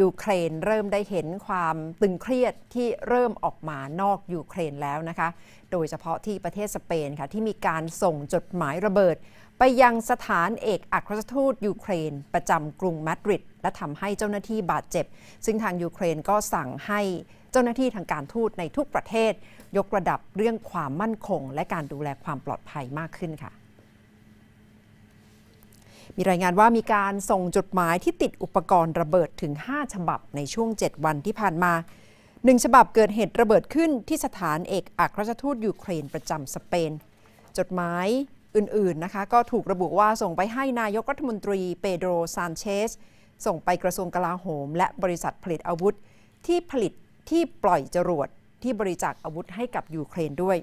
ยูเครนเริ่มได้เห็นความตึงเครียดที่เริ่มออกมานอกยูเครนแล้วนะคะ โดยเฉพาะที่ประเทศสเปนค่ะที่มีการส่งจดหมายระเบิด ไปยังสถานเอกอัครราชทูตยูเครน ประจำกรุงมาดริดและทำให้เจ้าหน้าที่บาดเจ็บ ซึ่งทางยูเครนก็สั่งให้เจ้าหน้าที่ทางการทูตในทุกประเทศ ยกระดับเรื่องความมั่นคง และการดูแลความปลอดภัยมากขึ้นค่ะ มีรายงานว่ามีการส่งจดหมายที่ติดอุปกรณ์ระเบิดถึง 5 ฉบับในช่วง 7 วันที่ผ่านมา 1 ฉบับเกิดเหตุระเบิดขึ้นที่สถานเอกอัครราชทูตยูเครนประจำสเปน จดหมายอื่นๆนะคะก็ถูกระบุว่าส่งไปให้นายกรัฐมนตรีเปโดรซานเชสส่งไปกระทรวงกลาโหม และบริษัทผลิตอาวุธ ที่ผลิตที่ปล่อยจรวดที่บริจาคอาวุธให้กับยูเครนด้วย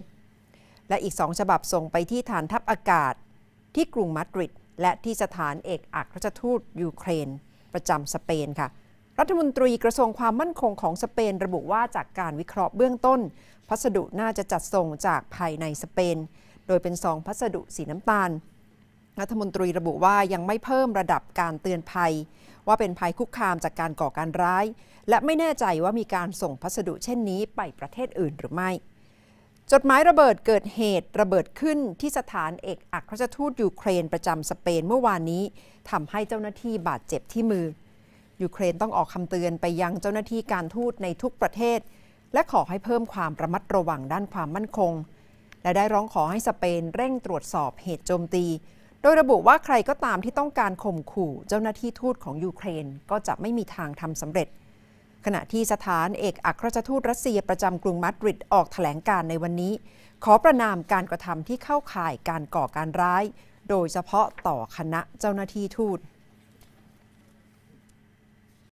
และอีกสองฉบับส่งไปที่ฐานทัพอากาศที่กรุงมาดริด และที่สถานเอกอัครราชทูตยูเครน ประจำสเปนค่ะ รัฐมนตรีกระทรวงความมั่นคงของสเปน ระบุว่าจากการวิเคราะห์เบื้องต้น พัสดุน่าจะจัดส่งจากภายในสเปน โดยเป็นซองพัสดุสีน้ำตาล รัฐมนตรีระบุว่ายังไม่เพิ่มระดับการเตือนภัย ว่าเป็นภัยคุกคามจากการก่อการร้าย และไม่แน่ใจว่ามีการส่งพัสดุเช่นนี้ไปประเทศอื่นหรือไม่ จดหมายระเบิดเกิดเหตุระเบิดขึ้นที่สถานเอกอัครราชทูตยูเครนประจำสเปนเมื่อวานนี้ทำให้เจ้าหน้าที่บาดเจ็บที่มือ ยูเครนต้องออกคำเตือนไปยังเจ้าหน้าที่การทูตในทุกประเทศ และขอให้เพิ่มความระมัดระวังด้านความมั่นคง และได้ร้องขอให้สเปนเร่งตรวจสอบเหตุโจมตี โดยระบุว่าใครก็ตามที่ต้องการข่มขู่ เจ้าหน้าที่ทูตของยูเครนก็จะไม่มีทางทำสำเร็จ ขณะที่สถานเอกอัครราชทูตรัสเซียประจำกรุงมาดริดออกแถลงการในวันนี้ ขอประนามการกระทำที่เข้าข่ายการก่อการร้าย โดยเฉพาะต่อคณะเจ้าหน้าที่ทูต